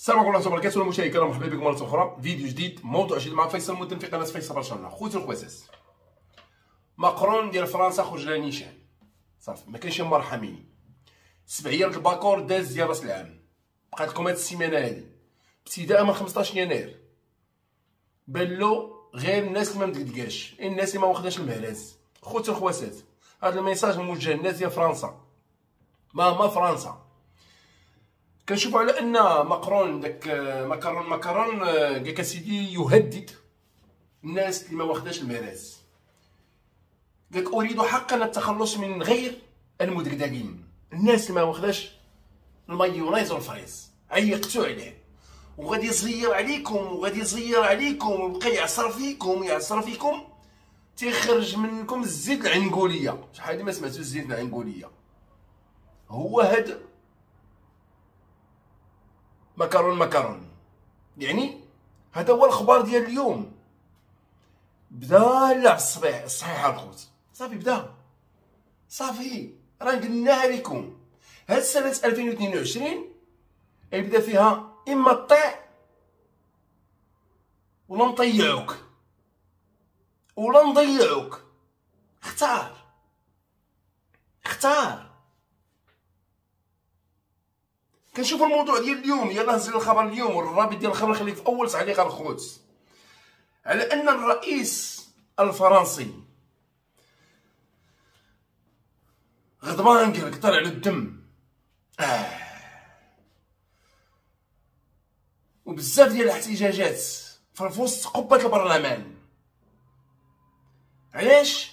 السلام عليكم ورحمة الله وبركاته. المشاهدين الكرام مرحبا بكم مره أخرى فيديو جديد موضوع جديد مع فيصل مدن في قناة فيصل برشلونه خوتي الخواساس ماكرون ديال فرنسا خرج لها نيشان. صافي ما كاينش مرحمين. سبعيات الباكور داز ديال رأس العام. بقات لكم هاد السيمانة هادي. ابتداء من 15 يناير. بان غير الناس اللي ما مدقدقاش. الناس اللي ما واخداش المهراز. خوتي الخواسات هذا الميساج موجه للناس ديال فرنسا. ما ما فرنسا. كنشوفوا على أن ماكرون داك ماكرون ماكرون قال لك سيدي يهدد الناس اللي ما واخداش الميراث قال اريد حقا التخلص من غير المدقدقين الناس اللي ما واخداش المايونيز والفريز. عيقتو عليه وغادي يزير عليكم وغادي يزير عليكم ويبقى يعصر فيكم يعصر فيكم تيخرج منكم الزيت العنقولية. شحال ما سمعتو الزيت العنقولية. هو هاد مكرون مكرون. يعني هذا هو الخبر ديال اليوم. بدا لا الصبيح الصحيح الخوت صافي بدا. صافي راه قلناها لكم هاد سنة 2022 يبدا فيها إما طيع ولا نطيعوك ولا نضيعوك اختار. اختار. كنشوفوا الموضوع ديال اليوم يلا نزل الخبر اليوم والرابط ديال الخبر خليه في أول تعليق الخوت. على أن الرئيس الفرنسي غضبان قال قطر على الدم آه. وبزاف ديال الاحتجاجات في وسط قبة البرلمان. علاش؟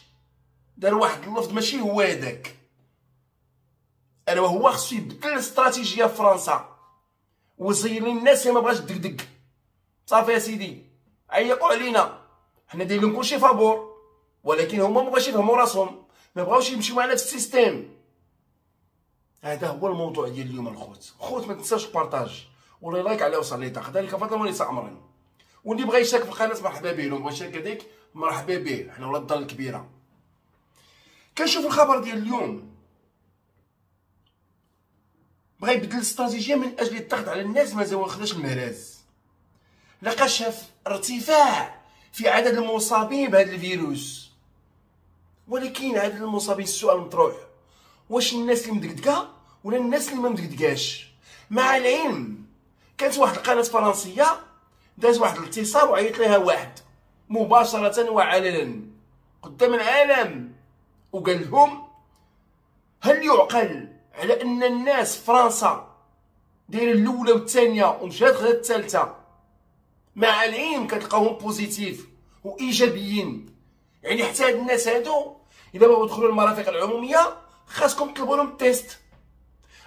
دار واحد اللفظ ماشي هو هذاك. أنا وهو خصو يبدل الاستراتيجية في فرنسا. ويزين للناس اللي ما بغاش دقدق. صافي يا سيدي. عيقوا علينا. حنا دايرين كلشي فابور. ولكن هما ما بغاوش يفهموا راسهم. ما بغاوش يمشيو معنا في ال système. هذا هو الموضوع ديال اليوم الخوت. خوت ما تنساوش partage ولا لايك على وصل لي. كذلك فضلا وليس امرا واللي بغى يشارك في القناة مرحبا به اللي بغى يشارك هذيك مرحبا به حنا ولاد الدار الكبيرة. كنشوف الخبر ديال اليوم. بغا يبدل الاستراتيجية من أجل الضغط على الناس ما زال خداش المهراز لقى شاف ارتفاع في عدد المصابين بهذا الفيروس. ولكن عدد المصابين السؤال مطروح واش الناس اللي مدقدقة ولا الناس اللي ما مدقدقاش؟ مع العلم كانت واحد القناة فرنسية داز واحد الاتصال وعيط لها واحد. مباشرة وعلنا. قدام العالم. وقال لهم هل يعقل على أن الناس فرنسا دايره الأولى والثانية ومشات غدا الثالثة. مع العلم كتلقاهم بوزيتيف وإيجابيين. يعني حتى هاد الناس هادو إذا بغاو يدخلوا المرافق العمومية خاصكم تطلبوا لهم ال test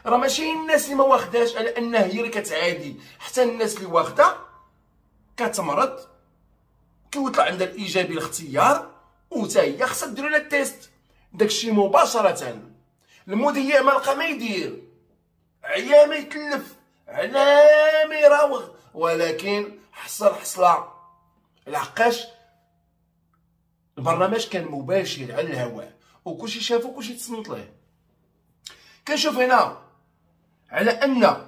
راه ماشي الناس اللي ما واخداش على أنها هي اللي كتعادي حتى الناس اللي واخدة كتمرض كيطلع عندها الإيجابي الاختيار وتا هي خاصها دير لها ال test داكشي مباشرة. المذيع ما لقى ما يدير. عيا ما يتلف على ما يراوغ. ولكن حصل حصلة. لحقاش البرنامج كان مباشر على الهواء وكلشي شافو وكلشي تصنت ليه. كنشوف هنا على أن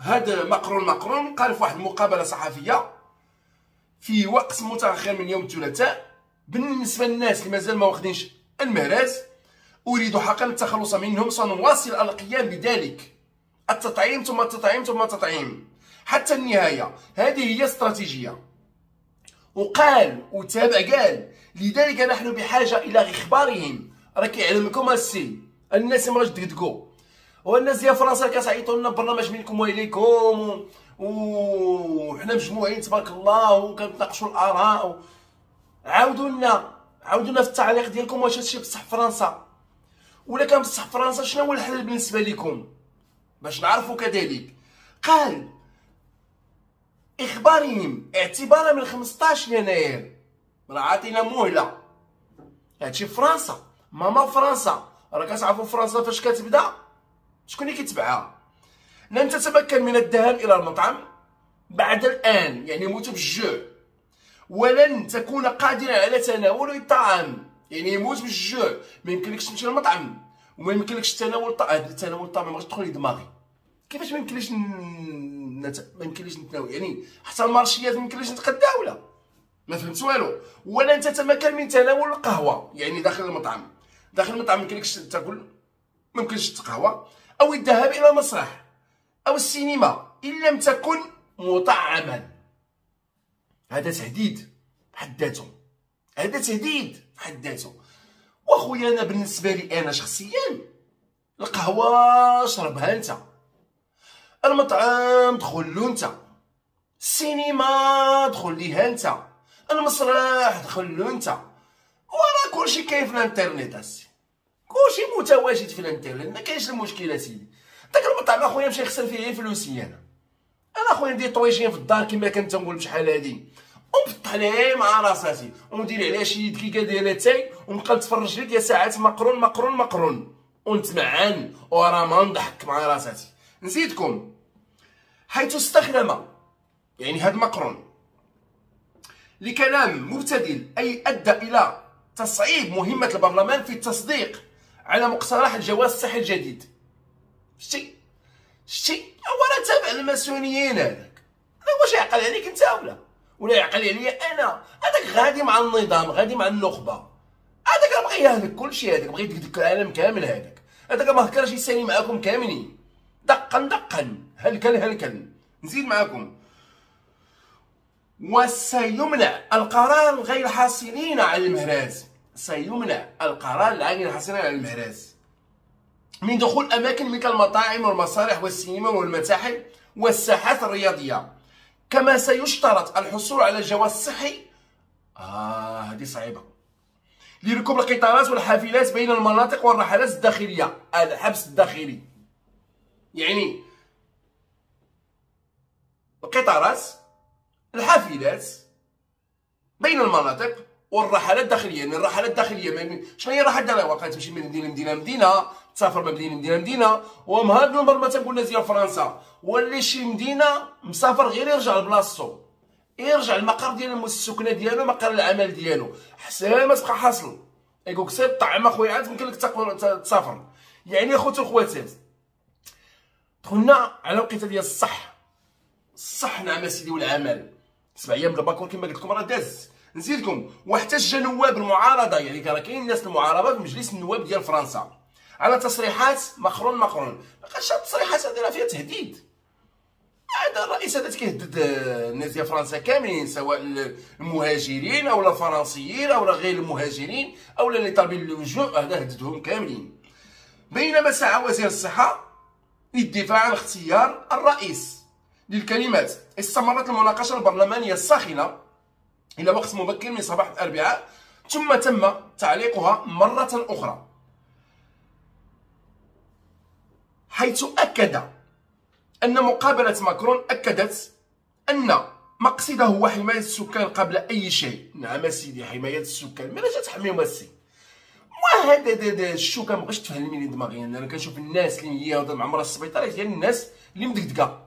هذا مقرون مقرون قال في واحد المقابلة صحفية في وقت متأخر من يوم الثلاثاء. بالنسبة للناس اللي مازال ما واخدينش المهراز أريد حقا التخلص منهم سنواصل القيام بذلك. التطعيم ثم التطعيم ثم التطعيم. حتى النهاية. هذه هي استراتيجية. وقال وتابع قال لذلك نحن بحاجة إلى إخبارهم. راه كيعلم لكم السي الناس ما تدقدقوا والناس ديال فرنسا كتعيطوا لنا برنامج منكم وإليكم وحنا مجموعين تبارك الله وكنتناقشوا الآراء عاودوا لنا عاودوا لنا في التعليق ديالكم واش هادشي بصح فرنسا. ولا كان بصح فرنسا شنو هو الحل بالنسبة لكم؟ باش نعرفوا كذلك. قال اخبارهم اعتبارا من 15 يناير. راه عاطينا مهلة. هادشي فرنسا. ماما فرنسا. راه كتعرفوا فرنسا فاش كتبدا؟ شكون اللي كيتبعها لن تتمكن من الذهاب إلى المطعم بعد الآن يعني موت بالجوع ولن تكون قادرا على تناول الطعام. يعني يموت بالجوع ما يمكنلكش تمشي للمطعم. وما يمكنلكش تناول الطعام تناول الطعام ما تدخل دماغي كيفاش ما يمكنليش ما يمكنليش نتناول؟ يعني حتى المارشيات ما يمكنليش نتقداو ولا؟ ما فهمت والو. ولا أنت تمكن من تناول القهوه يعني داخل المطعم. داخل المطعم ما يمكنلكش تاكل ما يمكنش تقهوى أو الذهاب إلى المسرح. أو السينما. إن لم تكن مطعما. هذا تهديد بحد ذاته. هذا تهديد. بحد ذاته واخويا أنا بالنسبة لي أنا شخصيا القهوة شربها أنت. المطعم دخل له أنت. السينما دخل ليها أنت. المسرح دخل له أنت. وراه كلشي كاين في الانترنيت أسي. كلشي متواجد في الإنترنت. ما كاينش المشكلة اسيدي داك المطعم أخويا مشى يخسر فيه فلوسي أنا. أنا أخويا ندير طويشين في الدار كما كنت نقول بشحال هادي. ليه مع راساتي. وندير عليه شي دقيقه ديال تاي ونبقى نتفرج لك يا ساعات مقرون مقرون مقرون. ونتمعن. وراه ما نضحك مع راساتي. نزيدكم. حيث استخدم. يعني هذا مقرون. لكلام مبتدل أي أدى إلى تصعيب مهمة البرلمان في التصديق على مقترح الجواز الصحي الجديد. شتي. شتي. هو راه تابع الماسونيين هذاك. واش يعقل عليك أنت ولا ولا يعقل عليا أنا. هذاك غادي مع النظام غادي مع النخبة. هذاك راه بغى يهلك كلشي هذاك بغى يدك العالم كامل هذاك. هذاك ما هكرش يسالي معاكم كاملين. دقا دقا هلكا هلكا نزيد معاكم. وسيمنع القرار غير حاصلين على المهراز. سيمنع القرار غير حاصلين على المهراز. من دخول أماكن مثل المطاعم والمسارح والسينما والمتاحف والساحات الرياضية. كما سيشترط الحصول على جواز صحي. آه هذه صعيبة. لركوب القطارات والحافلات بين المناطق والرحلات الداخلية. الحبس الداخلي. يعني القطارات الحافلات بين المناطق والرحلات الداخلية. يعني الرحلات الداخلية شنو هي الرحلات الداخلية؟ واقع تمشي من مدينة لمدينة مدينة تسافر ما بين مدينة مدينه هذا المنبر ما تنقول ديال فرنسا. واللي شي مدينة مسافر غير يرجع لبلاصتو. يرجع المقر ديال السكنة ديالو مقر العمل ديالو. حسن ما تبقى حاصل يقولك سير طعم أخويا عاد يمكن لك تسافر. يعني أخوتي وخواتات دخلنا على وقيته ديال الصح. الصح نعم سيدي والعمل. سبع أيام الباكور كما قلت لكم راه داز. نزيدكم. واحتج نواب المعارضه يعني راه كاين الناس المعارضة في مجلس النواب ديال فرنسا. على تصريحات مخرون مخرون لقاش التصريحات هذه راه فيها تهديد. هذا الرئيس هذا كيهدد الناس ديال فرنسا كاملين سواء المهاجرين أو الفرنسيين أو غير المهاجرين أو اللي طالبين اللجوء هذا هددهم كاملين. بينما سعى وزير الصحة للدفاع عن اختيار الرئيس للكلمات. استمرت المناقشة البرلمانية الساخنة إلى وقت مبكر من صباح الأربعاء ثم تم تعليقها مرة أخرى. حيث أكد أن مقابلة ماكرون أكدت أن مقصده هو حماية السكان قبل أي شيء. نعم سيدي حماية السكان. ماذا تحميهم السي وهذا الشوكة ما بغيتش تفهمني لي دماغي. أنا كنشوف الناس اللي هي معمره السبيطار ديال الناس اللي مدقدقة.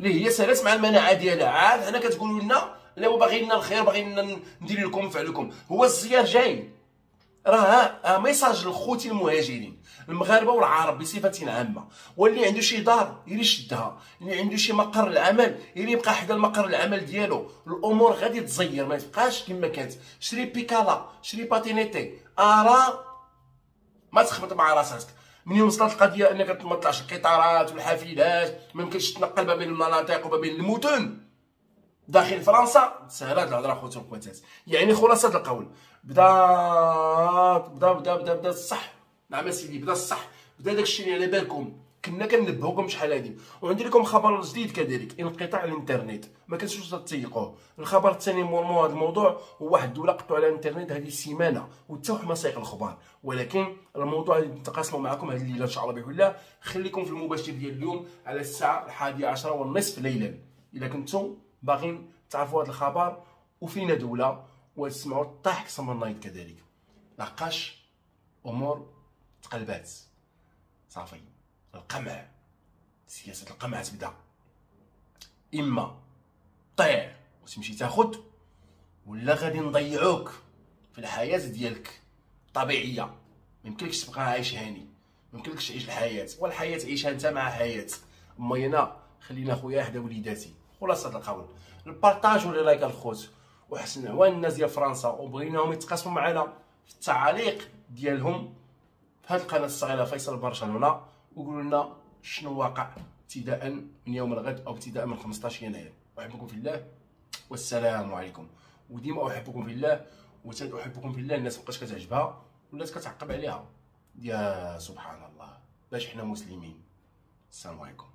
اللي هي سالات مع المناعة ديالها. عاد حنا كتقولوا لنا لا باغي لنا الخير باغي لنا ندير لكم نفع لكم هو الزيار جاي. راه message لخوتي المهاجرين المغاربة والعرب بصفه عامة. واللي عنده شي دار يشدها اللي عنده شي مقر العمل يبقى حدا المقر العمل ديالو. الأمور غادي تزير ما تبقاش كما كانت. شري بيكالا شري patinette. آرا ما تخبط مع راسك. منين وصلت القضية أنك تطلعش القطارات والحافلات ما يمكنش تنقل ما بين المناطق وما بين المدن داخل فرنسا سهلات الهضرة خوتي وخواتات. يعني خلاصة القول. بدا بدا بدا بدا بدا الصح. نعم سيدي بدا الصح. بدا داكشي اللي على بالكم. كنا كنبهوكم شحال هادي. وعندي لكم خبر جديد كذلك انقطاع الانترنت. ما كنتوش تتيقوه الخبر الثاني مو هذا الموضوع. هو واحد الدولة قطعوا على الانترنت هذه السيمانة. وحتى واحد ما سايق ولكن الموضوع اللي نتقاسموا معكم هذه الليلة إن شاء الله بحول الله خليكم في المباشر ديال اليوم على الساعة الحادية عشرة والنصف ليلا. اذا كنتم باغيين تعرفوا هذا الخبر وفينا دولة وتسمعوا الطاح سمر نايت كذلك. لقاش أمور تقلبات. صافي. القمع. سياسة القمع تبدا. إما طيع وتمشي تاخد ولا غادي نضيعوك في الحياة ديالك. طبيعية. ما يمكنلكش تبقى عايش هاني. ما يمكنلكش تعيش الحياة. والحياة عيشها أنت مع حياه أمي أنا خلينا خويا حدا وليداتي. خلاصة القول. البارطاج واللي لايك الخوت؟ وحسن عوان الناس ديال فرنسا وبغيناهم يتقاسموا معنا في التعاليق ديالهم في هذه القناة الصغيرة فيصل برشلونة وقولوا لنا شنو واقع ابتداء من يوم الغد أو ابتداء من 15 يناير. أحبكم في الله والسلام عليكم. وديما أحبكم في الله أحبكم في الله الناس مابقاش كتعجبها ولات كتعقب عليها. يا سبحان الله. باش حنا مسلمين. السلام عليكم.